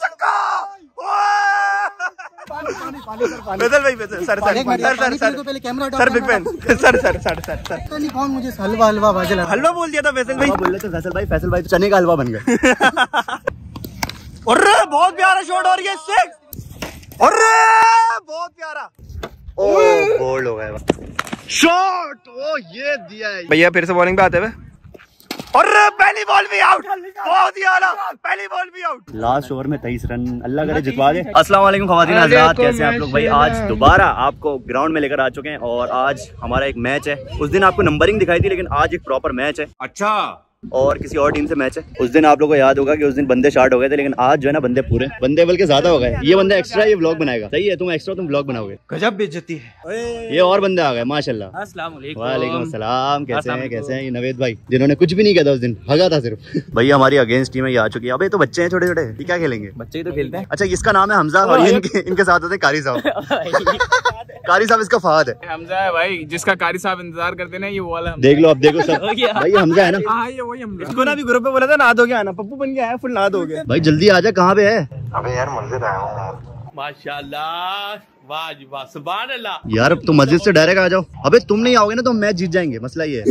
चक्का भाई Faisal sir sir sir sir sir sir big fan sir sir sir sir sir. पता नहीं कौन मुझे हलवा हलवा बाजे हलवा बोल दिया था फैसल भाई। बोल रहे थे फैसल भाई फैसल भाई तो चने का हलवा बन गए अरे बहुत प्यारा शॉट और ये सिक्स अरे बहुत प्यारा। ओ बोल्ड हो गए। शॉट ओ ये दिया है। भैया फिर से बॉलिंग पे आते हुए अरे पहली बॉल भी आउट बहुत ही आला। पहली बॉल भी आउट लास्ट ओवर में तेईस रन। अल्लाह करे जितवा दे। अस्सलाम वालेकुम खवातीन हजरात। कैसे हैं आप लोग? भाई आज दोबारा आपको ग्राउंड में लेकर आ चुके हैं और आज हमारा एक मैच है। उस दिन आपको नंबरिंग दिखाई थी लेकिन आज एक प्रॉपर मैच है। अच्छा। और किसी और टीम से मैच है। उस दिन आप लोगों को याद होगा कि उस दिन बंदे शार्ट हो गए थे लेकिन आज जो है ना बंदे पूरे बंदे बल्कि ज़्यादा हो गए। ये बंदा एक्स्ट्रा ये व्लॉग बनाएगा। सही है तुम एक्स्ट्रा तुम व्लॉग बनाओगे। गजब बेइज्जती है। ये और बंदे आ गए माशाल्लाह। वालेकुम अस्सलाम कैसे हैं कैसे हैं? ये नवेद भाई जिन्होंने कुछ भी नहीं किया था उस दिन। भगा था सिर्फ़। भैया हमारी अगेंस्ट टीम है ये आ चुकी है। अबे तो बच्चे हैं छोटे छोटे ये क्या खेलेंगे? बच्चे ही तो खेलते हैं। अच्छा इसका नाम है हमजा और इनके इनके साथ होते हैं कारी साहब। कारी साहब इसका फहद है। हमजा है भाई जिसका कारी साहब इंतज़ार करते ना ये वो वाला देख लो अब देखो सर भाई हमजा है ना? हाँ ये वही हमजा इसको ना भी ग्रुप पे बोला था नाद हो गया ना पप्पू बन गया है फुल नाद हो गया भाई जल्दी आ जा कहाँ पे है? माशाल्लाह वाह जी वाह सुभान अल्लाह यार अब तुम मस्जिद से डायरेक्ट आ जाओ। अबे तुम नहीं आओगे ना तो मैच जीत जाएँगे मसला ये है।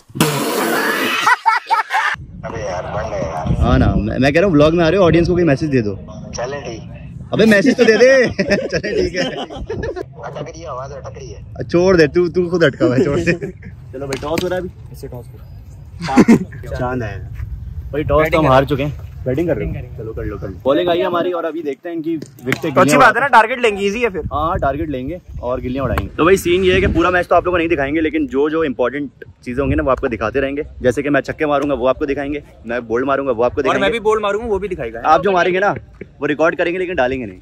हाँ ना मैं, मैं कह रहा हूँ ब्लॉग में आ रहे हो ऑडियंस को कोई मैसेज दे दो। चले ठीक। अबे मैसेज तो दे दे। चले ठीक है। आवाज़ छोड़ दे तू तू खुद अटका हुआ है छोड़ दे। चलो भाई टॉस हो रहा है अभी। इससे टॉस चाँद है। भाई टॉस तो हम हार चुके हैं। बैटिंग कर रहे हो? चलो कर लो कर लो। बॉलिंग आई हमारी और अभी देखते हैं इनकी विकेट तो अच्छी बात है ना टारगेट लेंगे इजी है फिर। हाँ टारगेट लेंगे और गिल्लियाँ उड़ाएँगे। तो भाई सीन ये है कि पूरा मैच तो आप लोगों को नहीं दिखाएँगे लेकिन जो जो इंपॉर्टेंट चीज़ें होंगी ना वो आपको दिखाते रहेंगे। जैसे कि मैं छक्के मारूँगा वो आपको दिखाएँगे। मैं बोल्ड मारूँगा वो आपको और मैं भी बोल मारूँगा वो भी दिखाएगा। आप जो मारेंगे ना वो रिकॉर्ड करेंगे लेकिन डालेंगे नहीं।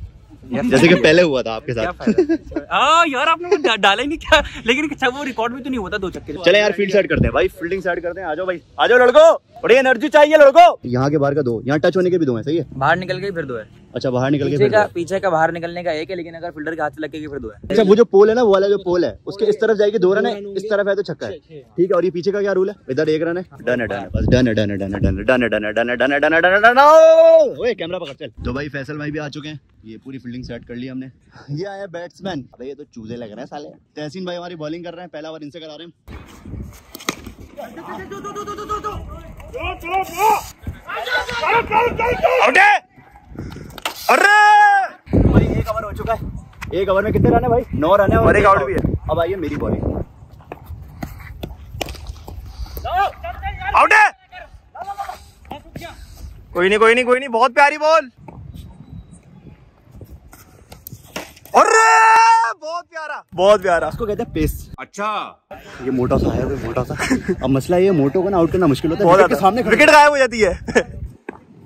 जैसे कि पहले हुआ था आपके साथ। हाँ यार आपने वो डाला ही नहीं क्या? लेकिन अच्छा वो रिकॉर्ड भी तो नहीं होता दो चक्के चले यार फ़ील्ड साइड करते हैं भाई फील्डिंग साइड करते हैं। आ जाओ भाई आ जाओ लड़को बड़ी एनर्जी चाहिए लड़को। यहाँ के बाहर का दो यहाँ टच होने के भी दो है सही है? बाहर निकल के फिर दो है। अच्छा बाहर निकल के का पीछे का बाहर निकलने का एक है लेकिन अगर फील्डर के हाथ से लग के फिर दो है अच्छा वो जो पोल है ना वो वाला जो पोल है उसके इस तरफ़ जाएगी दो रन है इस तरफ़ है तो छक्का है ठीक है और ये पीछे का क्या रूल है इधर एक रन है डन है डन है बस डन है डन है डन है डन है डन है डन है डन है डन है डन है डन है डन ओए कैमरा पकड़ चल तो भाई फैसल भाई भी आ चुके हैं ये पूरी फील्डिंग सेट कर ली हमने ये आया बैट्समैन अबे ये तो चूजे लग रहे हैं साले तहसीन भाई हमारी बॉलिंग कर रहे हैं पहला ओवर इनसे करा रहे हैं है अरे! भाई एक ओवर हो चुका है। एक ओवर में कितने रन है भाई? नौ रन है और एक out भी है। अब आइए मेरी बॉलिंग आउट है? कोई नहीं कोई नहीं कोई नहीं। बहुत प्यारी बॉल अरे! बहुत प्यारा। बहुत प्यारा। इसको कहते हैं पेस अच्छा। ये मोटा सा है मोटा सा। अब मसला ये मोटो को ना आउट करना मुश्किल होता है। बहुत सामने विकेट गायब हो जाती है।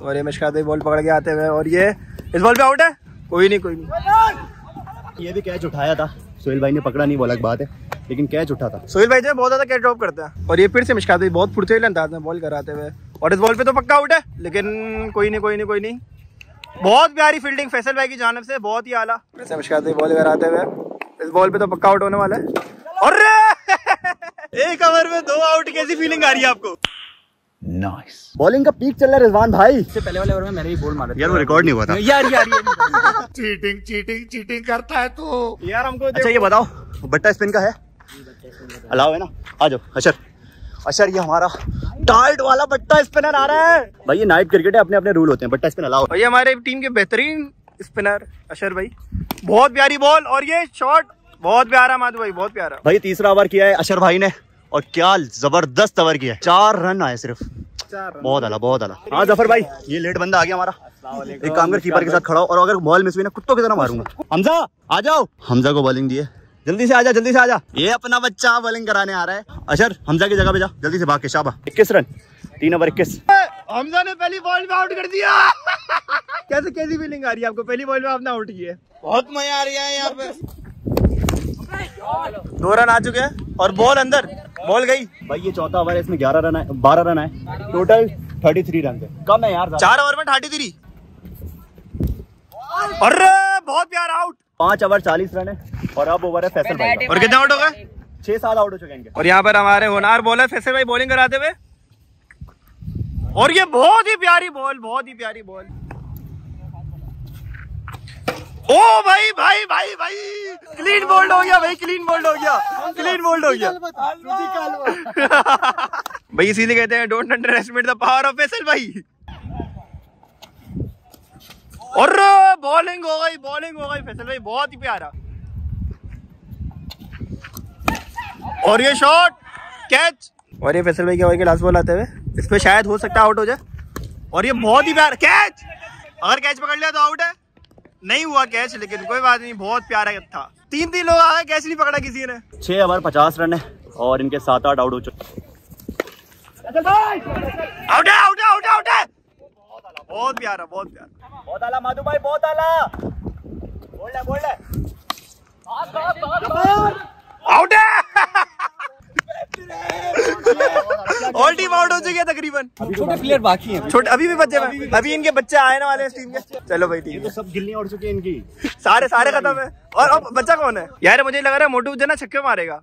और ये मुश्किल बॉल पकड़ के आते हुए और ये इस बॉल पे आउट है? कोई नहीं कोई नहीं। ये भी कैच उठाया था। सोहेल भाई ने पकड़ा नहीं वो अलग बात है। लेकिन कैच उठा था। सोहेल भाई जो बहुत ज़्यादा कैच ड्रॉप करते हैं। और ये फिर से मिशकात भाई बहुत फुर्तीले अंदाज में बॉल कराते हुए। और इस बॉल पे तो पक्का आउट है। लेकिन कोई नहीं कोई नहीं कोई नहीं। बहुत प्यारी फील्डिंग फैसल भाई की जानब से। बहुत ही आला। से मिशकात भाई बॉल कराते हुए। इस बॉल पे तो पक्का आउट होने वाला है। अरे! एक ओवर में दो आउट कैसी फीलिंग आ रही है आपको? बॉलिंग का पीक चल रहा है रिजवान भाई। इससे पहले वाले ओवर में मैंने भी बोल मारा यार वो रिकॉर्ड नहीं हुआ था। यार यार ये चीटिंग चीटिंग चीटिंग करता है तू। यार हमको अच्छा ये बताओ बट्टा स्पिन का है? अलाव है ना? आ जाओ अशर। अशर ये हमारा टाइट वाला बट्टा स्पिनर आ रहा है। भाई ये नाइट क्रिकेट है अपने अपने रूल होते हैं बट्टा स्पिन अलाव ये हमारे टीम के बेहतरीन स्पिनर अशर भाई। बहुत प्यारी बॉल और ये शॉट बहुत प्यारा माधु भाई बहुत प्यारा। भाई तीसरा ओवर किया है अशर भाई ने और क्या ज़बरदस्त ओवर किया है। चार रन आए सिर्फ़। बहुत अला बहुत अला हाँ ज़फ़र भाई। ये लेट बंदा आ गया हमारा। एक काम कर कीपर के साथ खड़ा हो और अगर बॉल मिस हुई ना कुत्तों की तरह मारूँगा। हमजा आ जाओ। हमजा को बॉलिंग दिए जल्दी से आजा जल्दी से आजा ये अपना बच्चा बॉलिंग कराने आ रहा है। अशर हमजा की जगह पे जा। जल्दी से भाग के शाबा इक्कीस रन। तीन ओवर इक्कीस। हमजा ने पहली बॉल में आउट कर दिया। कैसे कैसी फीलिंग आ रही है आपको? पहली बॉल में आपने आउट किया बहुत मज़ा आ रहा है यहाँ पे। दो रन आ चुके हैं और बॉल अंदर बॉल गई। भाई ये चौथा ओवर है इसमें ग्यारह रन आए बारह रन आए। टोटल थर्टी थ्री रन कम है यार चार ओवर में थर्टी थ्री अरे बहुत प्यार आउट पाँच ओवर चालीस रन है और अब ओवर है फैसल भाई और कितने आउट हो गए छह सात आउट हो चुके हैं और यहाँ पर हमारे होनार बॉलर फैसल भाई बॉलिंग कराते हुए। और ये बहुत ही प्यारी बॉल बहुत ही प्यारी बॉल ओ भाई भाई भाई भाई। क्लीन बोल्ड हो गया भाई क्लीन बोल्ड हो गया। क्लीन बोल्ड हो गया। भाई, इसीलिए कहते हैं don't underestimate the power of Faisal भाई। और बॉलिंग हो गई बॉलिंग हो गई फैसल भाई, बहुत ही प्यारा। और ये शॉट कैच और ये फैसल भाई के ओवर के लास्ट बॉल आते हुए? इस पे शायद हो सकता है आउट हो जाए। और ये बहुत ही प्यारा कैच अगर कैच पकड़ लिया तो आउट है। नहीं हुआ कैच लेकिन कोई बात नहीं बहुत प्यारा था। तीन तीन लोग आ गए कैच नहीं पकड़ा किसी ने। छह ओवर पचास रन है और इनके सात आठ आउट हो चुके। आउट है आउट है आउट है आउट है। बहुत प्यारा बहुत प्यारा। बहुत आला माधु भाई बहुत आला। बोल रहे बोल ले आउट है ऑल है तकरीबन। छोटे प्लेयर बाकी हैं। छोटे अभी भी बच्चे हैं अभी इनके बच्चे आए ना वाले हैं इस टीम के। चलो भाई ठीक तो है। सब गिल्ली उड़ चुकी है इनकी। सारे सारे खत्म है। और अब बच्चा कौन है? यार मुझे लग रहा है मोटू जना छक्के मारेगा।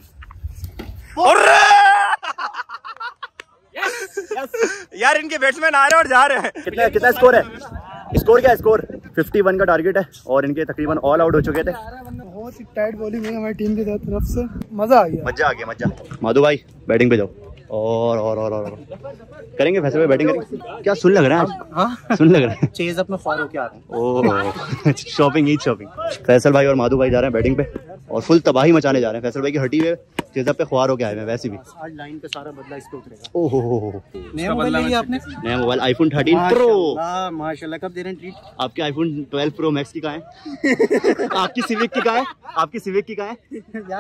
यार इनके बैट्समैन आ रहे हैं और जा रहे हैं। कितना कितना स्कोर है? स्कोर क्या स्कोर 51 का टारगेट है और इनके तकरीबन ऑल आउट हो चुके थे। बहुत ही टाइट बॉलिंग है हमारी टीम की तरफ़ से। मज़ा आ गया। मज़ा आ गया मज़ा। माधु भाई बैटिंग पे जाओ। और और और और। करेंगे फैसले में बैटिंग करेंगे क्या सुन लग रहा है आज? सुन लग रहा है? चेज अपना फॉर होके आ रहे हैं। Oh shopping Eid shopping. Faisal भाई और माधु भाई जा रहे हैं बैटिंग पे और फुल तबाही मचाने जा रहे हैं। फैसल भाई की हटी हुए चेजा पे ख्वार होके आए हैं वैसे भी। आज लाइन पे सारा बदला इस पे उतरेगा ओह हो हो हो नया मोबाइल लिया आपने? नया मोबाइल आईफोन 13 प्रो माशाल्लाह माशाल्लाह कब दे रहे हैं ट्रीट आपके आईफोन 12 प्रो मैक्स की कहाँ है? आपकी सिविक की कहाँ है? आपकी सिविक की कहाँ है?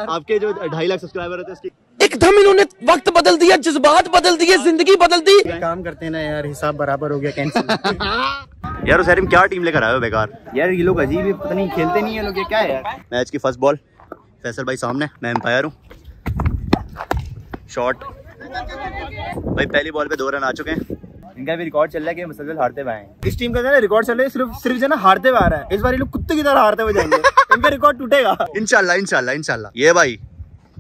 आपके जो ढाई लाख सब्सक्राइबर होते हैं उसकी एकदम इन्होंने वक्त बदल दिया जज्बात बदल दिए ज़िंदगी बदल दी। काम करते हैं ना यार हिसाब बराबर हो गया कैंसिल यार उस क्या टीम लेकर आए हो बेकार? यार ये लोग अजीब पता नहीं खेलते नहीं है लोग ये क्या है यार? मैच की फ़र्स्ट बॉल फैसल भाई सामने मैं एम्पायर हूँ। शॉट भाई पहली बॉल पे दो रन आ चुके हैं। इनका भी रिकॉर्ड चल रहा है कि मुसलसल हारते हुए हैं। इस टीम का जो है रिकॉर्ड चल रहा है सिर्फ़ सिर्फ़ जो ना हारते हुए आ रहा है। इस बार ये लोग कुत्ते की तरह हारते हुए जाएँगे। इनका रिकॉर्ड टूटेगा। इंशाल्लाह इंशाल्लाह इंशाल्लाह। ये भाई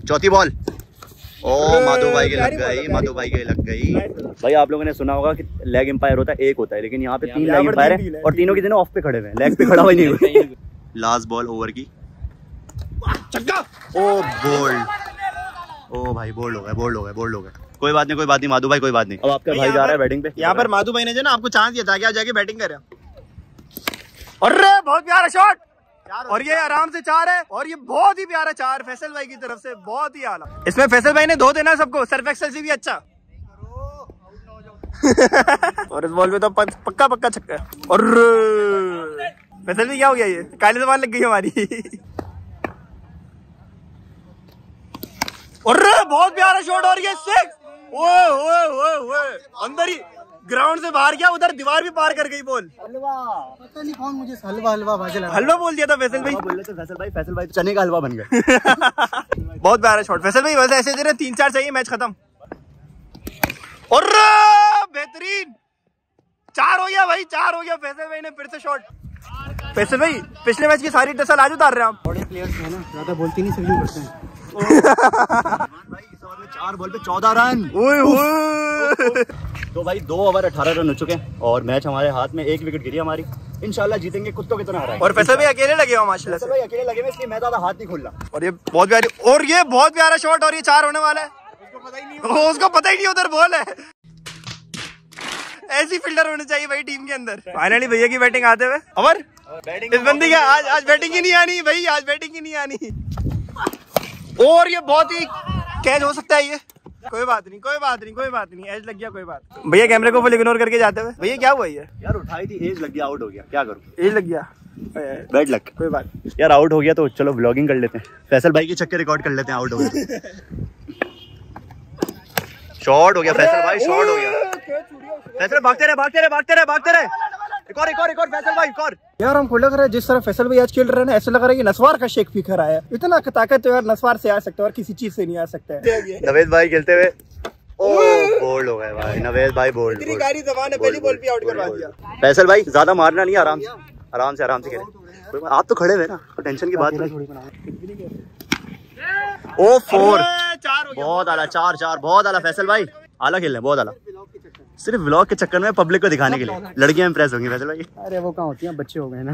चौथी बॉल ओ माधु भाई के लग गई माधु भाई के लग गई। भाई आप लोगों ने सुना होगा कि लेग एम्पायर होता है एक होता है लेकिन यहाँ पे तीन लेग एम्पायर है और तीनों के तीनों ऑफ़ पे खड़े हुए हैं लेग पे खड़ा हुआ नहीं हुआ। लास्ट बॉल ओवर की। ओ बोल्ड ओ भाई बोल्ड हो गए बोल्ड हो गए बोल्ड हो गए। कोई बात नहीं कोई बात नहीं माधु भाई कोई बात नहीं। अब आपका भाई जा रहा है बैटिंग पे। यहाँ पर माधु भाई ने जो ना आपको चांस दिया था कि आप जाके बैटिंग करें। अरे बहुत प्यारा शॉट और ये आराम से चार है, और ये बहुत ही प्यारा चार, फैसल भाई की तरफ़ से, बहुत ही आला। इसमें फैसल भाई ने दो देना सबको, सर्फ एक्सल से भी अच्छा। और इस बॉल में तो पक्का पक्का छक्का। और फैसल भी क्या हो गया ये? काले जबान लग गई हमारी। और बहुत प्यारा शॉट और ये सिक्स ओए ओए ओए ओए, अंदर ही। ग्राउंड से बाहर गया उधर दीवार भी पार कर गई बॉल। पता नहीं कौन मुझे हलवा हलवा बाजे लगा। हलवा बोल दिया था फैसल भाई। बोल रहे थे फैसल भाई फैसल भाई तो चने का हलवा बन गया। बहुत प्यारा शॉट फैसल भाई वैसे ऐसे दे रहे तीन चार चाहिए मैच खत्म। और बेहतरीन। चार हो गया भाई चार हो गया। फैसल भाई ने फिर से शॉट फैसल भाई पिछले मैच की सारी टसल आज उतार रहे हैं आप। बड़े प्लेयर्स हैं ना ज़्यादा बोलती नहीं सभी करते हैं। चार बॉल पे चौदह रन ओए। ओए तो भाई दो ओवर अठारह रन हो चुके हैं और मैच हमारे हाथ में एक विकेट गिरी हमारी। इनशाला जीतेंगे कुत्तों की तरह और फैसल भाई अकेले लगे हो माशाल्लाह से। भाई अकेले लगे हुए इसलिए मैं ज़्यादा हाथ नहीं खोल रहा। और ये बहुत प्यारी और ये बहुत प्यारा शॉट और ये चार होने वाला है। वो उसको पता ही नहीं उधर बॉल है। ऐसी फील्डर होने चाहिए भाई टीम के अंदर। फाइनली भैया की बैटिंग आते हुए। अमर इस बंदी का आज आज बैटिंग ही। नहीं आनी भाई आज बैटिंग ही नहीं आनी। और ये बहुत ही कैच हो सकता है ये। कोई बात नहीं कोई बात नहीं कोई बात नहीं एज लग गया कोई बात। भैया कैमरे को फुल इग्नोर करके जाते हुए। भैया क्या हुआ ये? यार उठाई थी एज लग गया आउट हो गया क्या करूँ? एज लग गया। बैड लक कोई बात यार आउट हो गया तो चलो ब्लॉगिंग कर लेते हैं। फैसल भाई के छक्के रिकॉर्ड कर लेते हैं आउट हो गया। शॉट हो गया फैसल भाई शॉट हो गया। फैसल भागते रहे भागते रहे भागते रहे भागते रहे। एक और एक और एक और फैसल भाई एक और। यार हमको लग रहा है जिस तरह फैसल भाई आज खेल रहे हैं ऐसा लग रहा है कि नसवार का शेख फिकर आया है। इतना ताकत तो यार नसवार से आ सकता है और किसी चीज़ से नहीं आ सकता है। नवेद भाई खेलते हुए। ओ बोल्ड हो गए भाई नवेद भाई बोल्ड इतनी गाड़ी जबान है पहली बॉल पे आउट करवा दिया। फैसल भाई ज़्यादा मारना नहीं आराम से आराम से आराम से खेले। आप तो खड़े हुए ना तो टेंशन की बात नहीं। Oh four. बहुत आला चार चार बहुत आला फैसल भाई। आला खेल रहे बहुत आला। सिर्फ़ व्लॉग के चक्कर में पब्लिक को दिखाने के लिए। लड़कियाँ इंप्रेस होंगी फैसल भाई। अरे वो कहाँ होती हैं? बच्चे हो गए ना।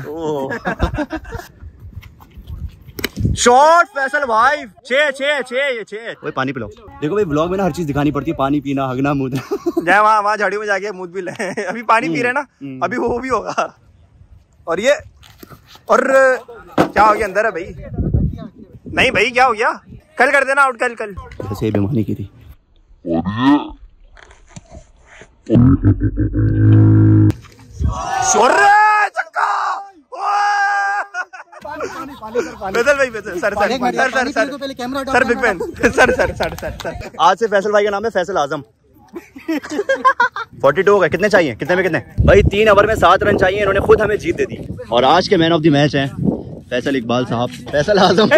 शॉर्ट फैसल भाई छे छे छे ये छे। ओए पानी पिलाओ। देखो भाई व्लॉग में ना हर चीज़ दिखानी पड़ती है। पानी पीना हगना मुदना। जाए वहाँ वहाँ झाड़ियों में जाके मुँह भी ले। अभी पानी पी रहे ना अभी वो भी होगा। और ये और क्या हो गया अंदर है भाई? नहीं भाई क्या हो गया? कल कर देना आउट कल कल। ऐसे बेमानी की थी। शोर चक्का! भाई बेदल। Sir sir sir sir sir. Sir big fan. Sir sir sir sir sir. आज से फैसल भाई का नाम है फैसल आज़म। 42 हो गए। कितने चाहिए? कितने में कितने? भाई तीन ओवर में सात रन चाहिए। इन्होंने खुद हमें जीत दे दी। और आज के मैन ऑफ़ द मैच हैं फैसल इकबाल साहब। फैसल आज़म।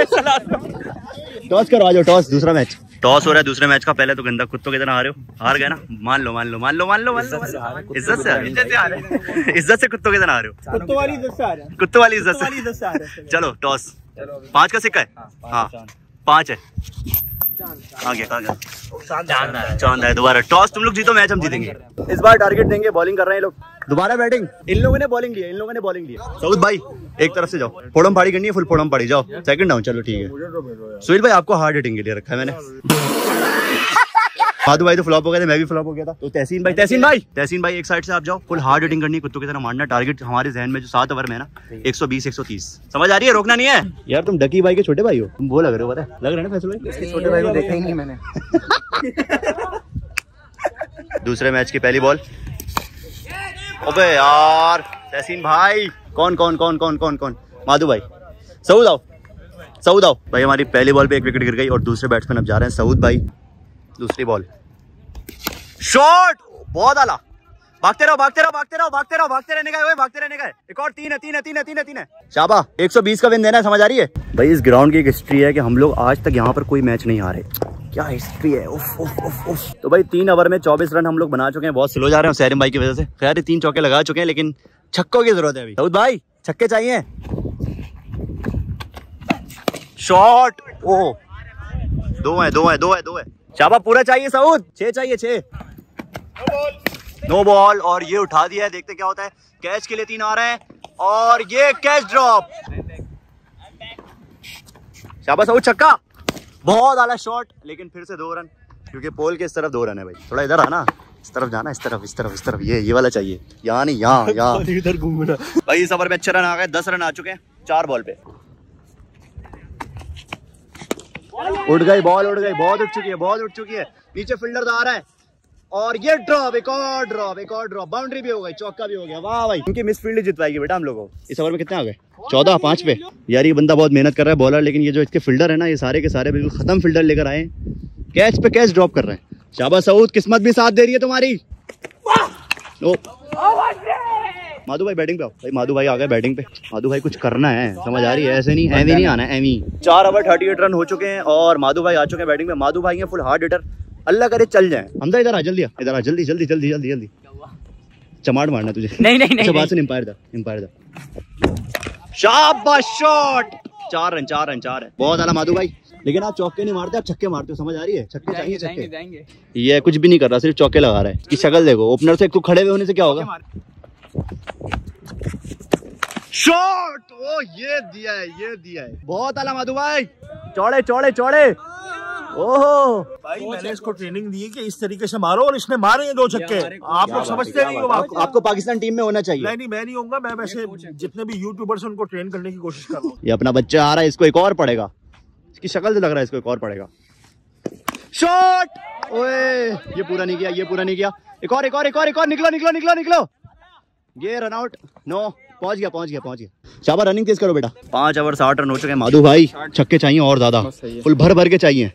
टॉस करो आ जाओ टॉस दूसरा मैच टॉस हो रहा है दूसरे मैच का पहले तो गंदा। कुत्तों की तरह हारे हो? हार गए ना? मान लो मान लो मान लो मान लो मान लो इज़्ज़त से इज़्ज़त से कुत्तों की तरह हारे। हो? कुत्तों वाली इज़्ज़त से आ रहे है कुत्तों वाली इज़्ज़त से। इज़्ज़त से आ रहा है चलो टॉस पाँच का सिक्का है? हाँ पाँच है। आ गया आ गया चाँद है दोबारा। टॉस तुम लोग जीतो मैच हम जीतेंगे। इस बार टारगेट देंगे बॉलिंग कर रहे हैं ये लोग। दोबारा बैटिंग इन लोगों ने बॉलिंग लिया इन लोगों ने बॉलिंग लिया। सऊद भाई एक तरफ़ से जाओ। फोड़म पाड़ी करनी है फुल फोड़म पाड़ी जाओ। सेकंड डाउन चलो ठीक है। सुहेल भाई आपको हार्ड हिटिंग के लिए रखा है मैंने। माधु भाई तो फ्लॉप हो गए थे मैं भी फ्लॉप हो गया था। तो तहसीन भाई तहसीन भाई? तहसीन भाई एक साइड से आप जाओ फुल हार्ड हिटिंग करनी कुत्तों की तरह मारना। टारगेट हमारे जहन में जो सात ओवर में है ना 120 130 समझ आ रही है? रोकना नहीं है? यार तुम डकी भाई के छोटे भाई हो। तुम वो लग रहे हो पता लग रहे ना फैसल? भाई छोटे भाई को देखा ही नहीं मैंने। दूसरे मैच की पहली बॉल अबे यार तहसीन भाई। कौन कौन कौन कौन कौन कौन? माधु भाई। सऊद आओ। सऊद आओ। भाई हमारी पहली बॉल पे एक विकेट गिर गई और दूसरे बैट्समैन अब जा रहे हैं सऊद भाई। दूसरी बॉल शॉट बहुत आला. भागते रहो भागते रहो भागते रहो भागते रहो भागते रहने का है भागते रहने का है। एक और तीन है तीन है तीन है तीन है तीन है। शाबा 120 का विन देना है समझ आ रही है? भाई इस ग्राउंड की एक हिस्ट्री है कि हम लोग आज तक यहाँ पर कोई मैच नहीं हारे। क्या हिस्ट्री है? उफ उफ उफ उफ। तो भाई तीन ओवर में 24 रन हम लोग बना चुके हैं बहुत स्लो जा रहे हैं सैरिम भाई की वजह से। खैर तीन चौके लगा चुके हैं लेकिन छक्कों की ज़रूरत है अभी। सऊद भाई छक्के चाहिए। शॉट ओ दो है दो है दो है दो है। शाबा पूरा चाहिए सऊद छे चाहिए छह। नो बॉल और ये उठा दिया है देखते क्या होता है। कैच के लिए तीन आ रहे हैं और ये कैच ड्रॉप। शाबाश सऊद छक्का। बहुत आला शॉट लेकिन फिर से दो रन क्योंकि पोल के इस तरफ़ दो रन है भाई। थोड़ा इधर आना इस तरफ़ जाना इस तरफ़ इस तरफ़ इस तरफ़ ये ये वाला चाहिए। यहाँ नहीं यहाँ यहाँ। इधर घूमना। भाई इस ओवर में अच्छे रन आ गए दस रन आ चुके हैं चार बॉल पे। उठ गई बॉल उठ गई बहुत उठ चुकी है बहुत उठ चुकी है। नीचे फील्डर तो आ रहा है। और ये ड्रॉप एक और ड्रॉप एक और ड्रॉप बाउंड्री भी हो गई चौका भी हो गया। वाह भाई। इनकी मिस फ़ील्ड जितवाएगी बेटा हम लोगों इस ओवर में कितने आ गए? चौदह पाँच पे। यार ये बंदा बहुत मेहनत कर रहा है बॉलर लेकिन ये जो इसके फील्डर है ना ये सारे के सारे बिल्कुल खत्म फील्डर लेकर आए कैच पे कैच ड्रॉप कर रहे हैं। शाबा सऊद किस्मत भी साथ दे रही है तुम्हारी। माधु भाई बैटिंग पे आओ। भाई माधु भाई आ गए बैटिंग पे। माधु भाई कुछ करना है समझ आ रही है ऐसे नहीं एवी नहीं आना है एवी चार ओवर थर्टी एट रन हो चुके हैं और माधु भाई आ चुके हैं बैटिंग में माधु भाई हैं फुल हार्ड हिटर अल्लाह करे चल जाए। हमदा इधर आ जल्दी इधर आ जल्दी जल्दी जल्दी जल्दी जल्दी। चमाड़ मारना तुझे। नहीं नहीं नहीं एम्पायर दा एम्पायर दा। शाबाश शॉट चार रन चार रन चार है बहुत आला माधु भाई। लेकिन आप चौके नहीं मारते आप छक्के मारते हो समझ आ रही है? छक्के चाहिए छक्के। जाएँगे ये कुछ भी नहीं कर रहा सिर्फ़ चौके लगा रहा है। इसकी शक्ल देखो ओपनर से तू खड़े हुए होने से क्या होगा? शॉट ओ ये दिया है ये दिया है। बहुत आला माधु भाई। चौड़े चौड़े चौड़े। ओहो। भाई मैंने इसको ट्रेनिंग दी है कि इस तरीके से मारो और इसने मारे हैं दो छक्के। आप लोग समझते नहीं हो आपको, आपको पाकिस्तान टीम में होना चाहिए। नहीं नहीं मैं नहीं होऊँगा मैं वैसे जितने भी यूट्यूबर्स हैं उनको ट्रेन करने की कोशिश कर रहा हूँ। ये अपना बच्चा आ रहा है इसको एक और पड़ेगा। इसकी शक्ल से लग रहा है इसको एक और पड़ेगा। शॉट ओए ये पूरा नहीं किया ये पूरा नहीं किया। एक और एक और एक और एक और निकलो निकलो निकलो निकलो। ये रन आउट नो पहुँच गया पहुँच गया पहुँच गया. शाबा रनिंग तेज करो बेटा. पाँच ओवर साठ रन हो चुके हैं। माधु भाई छक्के चाहिए और ज़्यादा। फुल भर भर के चाहिए।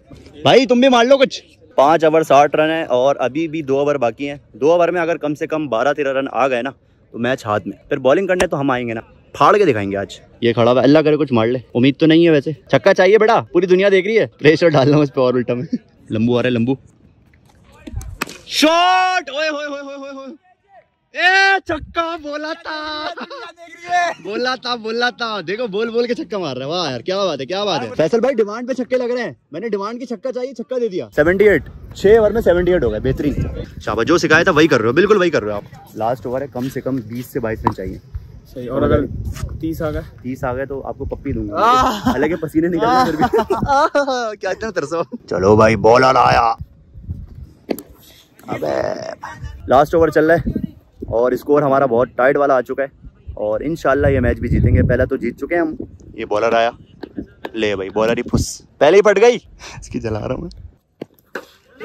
भाई तुम भी मार लो कुछ। पाँच ओवर साठ रन है और अभी भी दो ओवर बाकी हैं। दो ओवर में अगर कम से कम बारह तेरह रन आ गए ना तो मैच हाथ में। फिर बॉलिंग करने तो हम आएँगे ना। फाड़ के दिखाएँगे आज। ये खड़ा हुआ अल्लाह करे कुछ मार ले। उम्मीद तो नहीं है वैसे। छक्का चाहिए बेटा पूरी दुनिया देख रही है। प्रेशर डालना उस पर और उल्टा में। लंबू आ रहा है लंबू। शॉट ओए होए होए होए होए ए छक्का बोला था। बोला था बोला था। देखो बोल बोल के छक्का मार रहा है। वाह यार क्या बात है क्या बात है। फैसल भाई डिमांड पे छक्के लग रहे हैं। मैंने डिमांड की छक्का चाहिए छक्का दे दिया। 78 छह ओवर में 78 हो गया बेहतरीन। शाबाश जो सिखाया था वही कर रहे हो बिल्कुल वही कर रहे हो आप। लास्ट ओवर है कम से कम 20 से 22 रन चाहिए। सही और अगर तीस आ गए? तीस आ गए तो आपको पप्पी दूँगा। हालाँकि पसीने निकल फिर भी। क्या इतना तरसो? चलो भाई बॉल आना आया अबे। लास्ट ओवर चल रहा है। और स्कोर हमारा बहुत टाइट वाला आ चुका है। और इंशाल्लाह ये मैच भी जीतेंगे। पहला तो जीत चुके हैं हम। ये बॉलर आया। ले भाई बॉलर ही फुस। पहले ही फट गई। इसकी जला रहा हूँ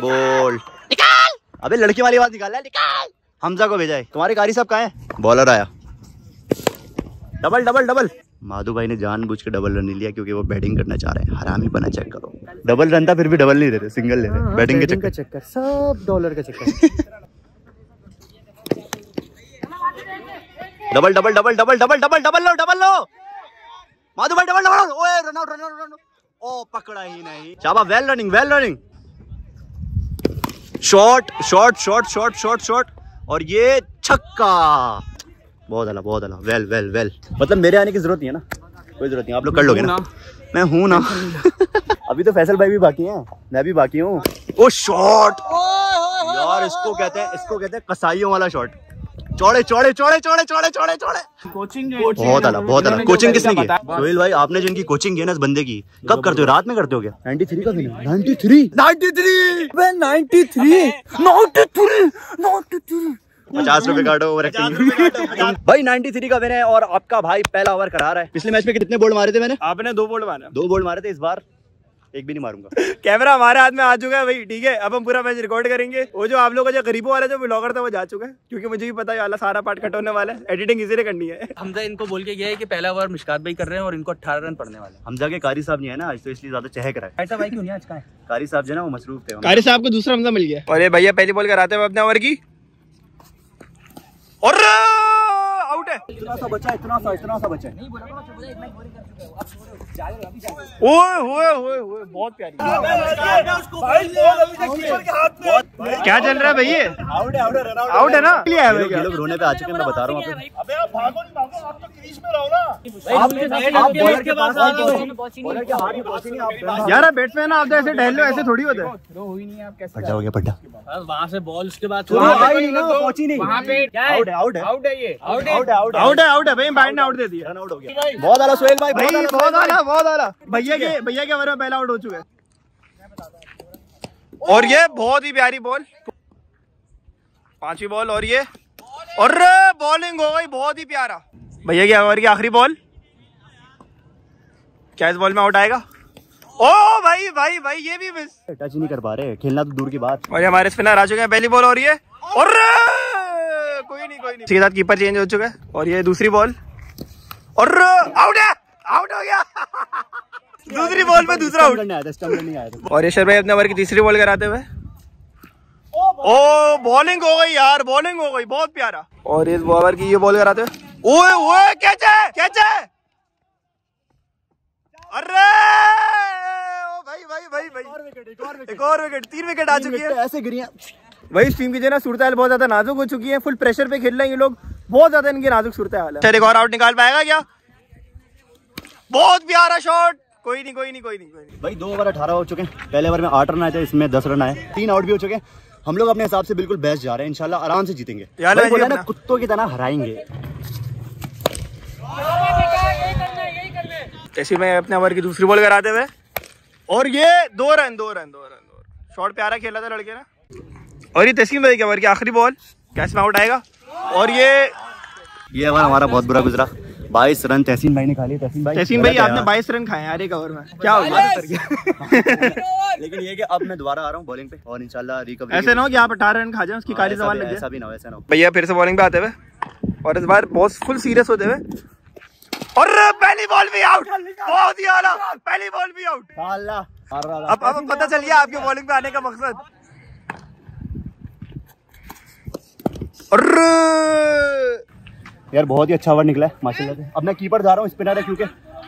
बोल। निकाल! अबे लड़की वाली बात निकाल। निकाल! हमजा को भेजा है। तुम्हारे कारी साहब कहाँ है? बॉलर आया। डबल डबल डबल माधु भाई ने जानबूझ के डबल रन नहीं लिया क्योंकि वो बैटिंग करना चाह रहे हैं। हरामी बना चेक करो। डबल रन था फिर भी डबल नहीं दे रहे। सिंगल ले रहे बैटिंग के चक्कर। चक्कर। सब डॉलर का चक्कर। Double double double double double double double लो डबल लो माधु भाई डबल डबल ओए run out run out run ओ पकड़ा ही नहीं। शाबा well running well running shot shot shot shot shot shot और ये छक्का। बहुत अला बहुत अला वेल वेल वेल मतलब मेरे आने की ज़रूरत नहीं है ना? कोई ज़रूरत नहीं आप लोग कर लोगे ना? मैं हूँ ना। अभी तो फैसल भाई भी बाकी हैं। मैं भी बाकी हूँ। ओ शॉट यार इसको कहते हैं इसको कहते हैं कसाईयों वाला शॉट चौड़े चौड़े चौड़े चौड़े चौड़े चौड़े चौड़े। कोचिंग बहुत अला बहुत अला कोचिंग किसने की? सोहेल भाई आपने जो इनकी कोचिंग की ना इस बंदे की। कब करते हो? रात में करते हो क्या? 93 का भी 93 पचास रुपए काटो ओवर एक्टिंग भाई 93 का विन है और आपका भाई पहला ओवर करा रहा है। पिछले मैच में कितने बोल्ड मारे थे मैंने? आपने दो बोल्ड मारा। दो बोल्ड मारे थे इस बार। एक भी नहीं मारूँगा। कैमरा हमारे हाथ में आ चुका है भाई ठीक है? अब हम पूरा मैच रिकॉर्ड करेंगे। वो जो आप लोगों का जो गरीबों वाला जो ब्लॉगर था वो जा चुका है क्योंकि मुझे भी पता है वाला सारा पार्ट कट होने वाला है। एडिटिंग इसी ने करनी है। हमजा इनको बोल के गया है कि पहला ओवर मिशकात भाई कर रहे हैं और इनको अठारह रन पड़ने वाले हमजा के कारी साहब नहीं है ना आज तो इसलिए ज़्यादा चहक रहा है। ऐसा भाई क्यों नहीं आज का? कारी साहब जो है ना वो मसरूफ थे। कारी साहब को दूसरा हमजा मिल गया। और ये भैया पहली बॉल कराते हुए अपने ओवर की। और आउट है इतना सा बचा इतना सा इतना सा बचा ओए होए होए होए बहुत प्यारी। क्या चल रहा है भैया? आउट है आउट है है। ना? लिए है लोग ये लोग रोने पे आ चुके हैं मैं बता रहा हूँ आपको। अबे आप भागो नहीं भागो आप तो क्रीज में रहो ना। आप बॉलर के पास आ बॉलर के हाथ में पहुँचे नहीं यार बैट्समैन आप तो ऐसे टहल लो ऐसे थोड़ी होता है। पड्डा हो गया पड्डा वहाँ से बॉल उसके बाद नहीं पहुँची नहीं। वहाँ पे आउट है आउट है। आउट है ये। आउट है आउट है। आउट है आउट है। भाई बैट ने आउट दे दिया रन आउट हो गया। बहुत आला सोहेल भाई भाई बहुत बहुत आला बहुत आला भैया के भैया के ओवर में पहला आउट हो चुका है। और ये बहुत ही प्यारी बॉल पांचवी बॉल और ये। और बॉलिंग हो गई बहुत ही प्यारा। भैया के ओवर की आखिरी बॉल क्या इस बॉल में आउट आएगा? ओ भाई भाई भाई ये भी मिस टच नहीं कर पा रहे खेलना तो दूर की बात। और ये हमारे स्पिनर आ चुके हैं पहली बॉल और ये। और कोई नहीं कोई नहीं। इसके साथ कीपर चेंज हो चुका है। और ये दूसरी बॉल और आउट है आउट हो गया। दूसरी बॉल पे दूसरा आउट करने आया था नहीं आया था। और ये भाई अपने ओवर की तीसरी बॉल कराते हुए। ओ बॉलिंग हो गई यार बॉलिंग हो गई बहुत प्यारा। और इस ओवर की ये बॉल कराते हुए। ओए ओए कैच है कैच है। अरे ओ भाई भाई भाई भाई। एक और विकेट तीन विकेट आ चुकी है। ऐसे गिरी हैं। वही इस टीम की जो है ना सूरत हाल बहुत ज़्यादा नाजुक हो चुकी है फुल प्रेशर पे खेल रहे हैं ये लोग। बहुत ज़्यादा इनकी नाजुक सूरत हाल है। एक और आउट निकाल पाएगा क्या? बहुत प्यारा शॉट कोई नहीं कोई नहीं कोई नहीं कोई नहीं। भाई दो ओवर अठारह हो चुके हैं। पहले ओवर में आठ रन आए थे इसमें दस रन आए। तीन आउट भी हो चुके हैं। हम लोग अपने हिसाब से बिल्कुल बेस्ट जा रहे हैं। इंशाल्लाह आराम से जीतेंगे। भाई बोला ना कुत्तों की तरह हराएँगे। जैसे मैं अपने ओवर की दूसरी बॉल कराते हुए। और ये दो रन दो रन दो रन दो रन। शॉट प्यारा खेला था लड़के ने। और ये भाई के ओवर की आखिरी बॉल कैसे में आउट आएगा? और ये ये ओवर हमारा बहुत बुरा गुजरा। बाईस रन तहसीन भाई ने खा लिए। तहसीन भाई तहसीन भाई आपने। 22 रन खाए हैं यार एक ओवर में। क्या हो गया? लेकिन ये कि अब मैं दोबारा आ रहा हूँ बॉलिंग पे और इंशाल्लाह रिकवरी ऐसे ना हो कि आप अठारह रन खा जाए उसकी काली जबान लग ऐसा भी ना हो ऐसा ना भैया फिर से बॉलिंग पे आते हुए। और इस बार बहुत फुल सीरियस होते हुए। और पहली बॉल भी आउट बहुत ही आला! पहली बॉल भी आउट। अब अब पता चल गया आपके बॉलिंग पे आने का मकसद। यार बहुत ही अच्छा ओवर निकला है माशाल्लाह। से अब मैं कीपर जा रहा हूँ स्पिनर है क्योंकि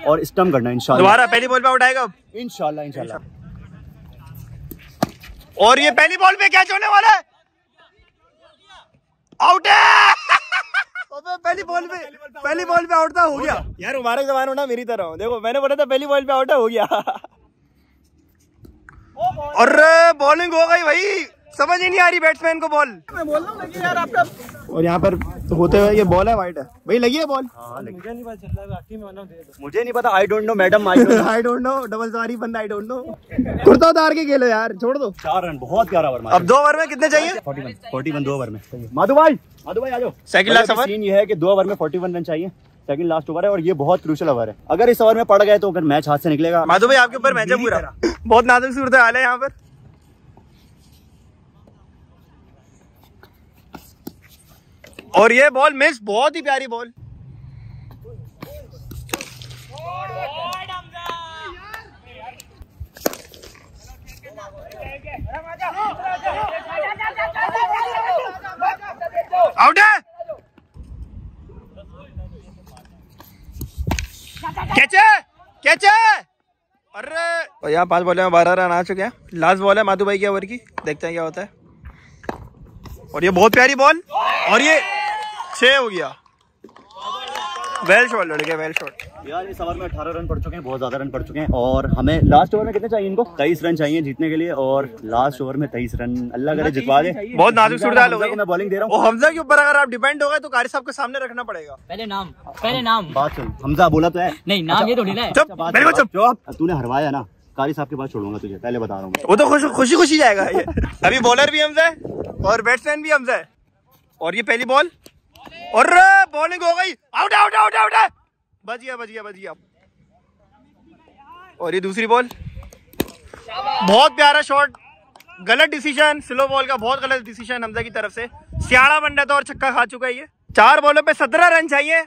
और स्टम्प करना है इंशाल्लाह। दोबारा पहली बॉल पे आउट आएगा इंशाल्लाह इंशाल्लाह। और ये पहली बॉल पे कैच होने वाला है? आउट है! पहली बॉल पे पहली बॉल पे आउट था हो गया। यार हमारे जमाने ना मेरी तरह देखो मैंने बोला था पहली बॉल पे आउट हो गया। अरे बॉलिंग हो गई भाई। समझ ही नहीं आ रही बैट्समैन को बॉल मैं बोल रहा हूँ यार आपका और यहाँ पर होते हुए ये बॉल है वाइट है। भाई लगी है बॉल मुझे नहीं पता I don't know madam I don't know double sorry बंदा आई डोंट नो कुर्ता उतार के खेलो यार छोड़ दो। चार रन बहुत प्यारा ओवर अब दो ओवर में कितने चाहिए? फोर्टी वन दो ओवर में। माधु भाई माधु भाई आ जाओ। Second last over? सीन ये है कि दो ओवर में फोर्टी वन रन चाहिए। सेकंड लास्ट ओवर है और ये बहुत क्रूशल ओवर है। अगर इस ओवर में पड़ गए तो फिर मैच हाथ से निकलेगा। माधु भाई आपके ऊपर मैच है पूरा। बहुत नाजुक सूरत हाल है यहाँ पर। और ये बॉल, मिस, बहुत ही प्यारी बॉल। आउट है? कैचे कैचे अरे। और यहाँ पाँच बॉल में बारह रन आ चुके हैं। लास्ट बॉल है माधु भाई के ओवर की। देखते हैं क्या होता है। और ये बहुत प्यारी बॉल और ये छह हो गया। वेल शॉट लड़के वेल शॉट यार इस ओवर में 18 रन पड़ चुके हैं बहुत ज़्यादा रन पड़ चुके हैं और हमें लास्ट ओवर में कितने चाहिए इनको? तेईस रन चाहिए जीतने के लिए और लास्ट ओवर में तेईस रन अल्लाह करे जितवा दे। बहुत नाजुक सूरत हाल हो हमजा मैं बॉलिंग दे रहा और हमजा के ऊपर अगर आप डिपेंड हो गए तो कारी साहब के सामने रखना पड़ेगा। पहले नाम पहले नाम। बात सुन। हमजा बोला तो है। नहीं नाम ये थोड़ी ना है। बिल्कुल चुप। चुप। तूने हरवाया ना कारी साहब के पास छोड़ूँगा तुझे पहले बता रहा हूँ मैं। वो तो खुश खुशी खुशी जाएगा। ये अभी बॉलर भी हमजा है और बैट्समैन भी हमजा है। और ये पहली बॉल और बॉलिंग हो गई। आउट आउट आउट आउट बच गया बच गया बच गया और ये दूसरी बॉल बहुत प्यारा शॉट गलत डिसीज़न स्लो बॉल का बहुत गलत डिसीज़न हमजा की तरफ़ से। सियाड़ा बन रहा था और छक्का खा चुका है ये। चार बॉलों पे सत्रह रन चाहिए।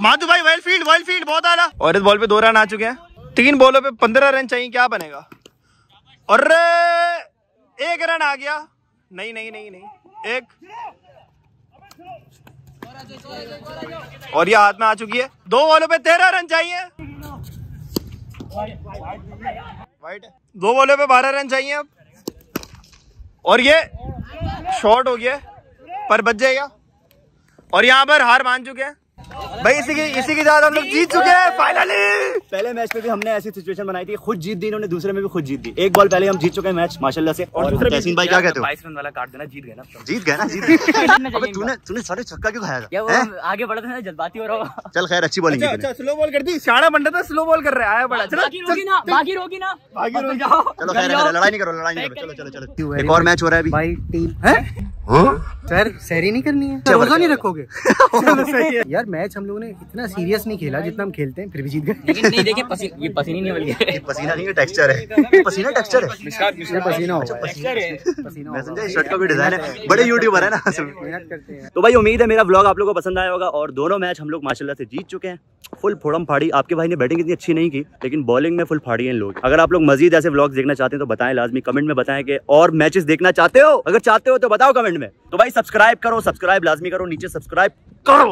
माधु भाई वेल फ़ील्ड वेल फ़ील्ड बहुत आला। और इस बॉल पे दो रन आ चुके हैं। तीन बॉलों पे पंद्रह रन चाहिए, क्या बनेगा? और एक रन आ गया। नहीं नहीं नहीं नहीं। एक। और ये हाथ में आ चुकी है। दो बॉलों पे तेरह रन चाहिए। वाइट दो बॉलों पे बारह रन चाहिए अब। और ये शॉर्ट हो गया। पर बच जाएगा। और यहाँ पर हार मान चुके हैं। भाई इसी की इसी के साथ हम लोग जीत चुके हैं फाइनली पहले मैच में भी हमने ऐसी सिचुएशन बनाई थी खुद जीत दी इन्होंने दूसरे में भी खुद जीत दी। एक बॉल पहले हम जीत चुके हैं मैच माशाल्लाह से। और तहसीन भाई क्या कहते हो? रन वाला काट देना जीत गए ना। जीत गए ना जीत गए। अबे तूने तूने साढ़े छक्का क्यों खाया था? आगे बढ़ा था ना हो रहा। हो चल खैर अच्छी बॉलिंग की अच्छा स्लो बॉल कर दी। सियाना बंदा था स्लो बॉल कर रहा है आया बड़ा। चलो बाकी रोकी ना बाकी रोकी ना। बाकी रोक। चलो खैर खैर, लड़ाई नहीं करो लड़ाई नहीं करो। चलो चलो चलो। एक और मैच हो रहा है अभी। भाई टीम है? सर सैरी नहीं करनी है? रोजा नहीं रखोगे? यार मैच हम लोगों ने इतना सीरियस नहीं खेला जितना हम खेलते हैं फिर भी जीत गए। नहीं देखिए पसीने ये पसीने नहीं बल्कि ये पसीना नहीं टेक्सचर है। पसीना टेक्सचर है। पसीना होगा पसीना मैं समझा इस शर्ट का भी डिज़ाइन है। बड़े यूट्यूबर है ना मेहनत करते हैं। तो भाई उम्मीद है मेरा ब्लॉग आप लोगों को पसंद आया होगा और दोनों मैच हम लोग माशाल्लाह से जीत चुके हैं। फुल फोड़म फाड़ी। आपके भाई ने बैटिंग इतनी अच्छी नहीं की लेकिन बॉलिंग में फुल फाड़ी है लोग। अगर आप लोग मजीद ऐसे ब्लॉग देखना चाहते हैं तो बताएँ लाजमी। कमेंट में बताएँ कि और मैचेस देखना चाहते हो? अगर चाहते हो तो बताओ कमेंट में। तो भाई सब्सक्राइब करो सब्सक्राइब लाजमी करो नीचे सब्सक्राइब करो।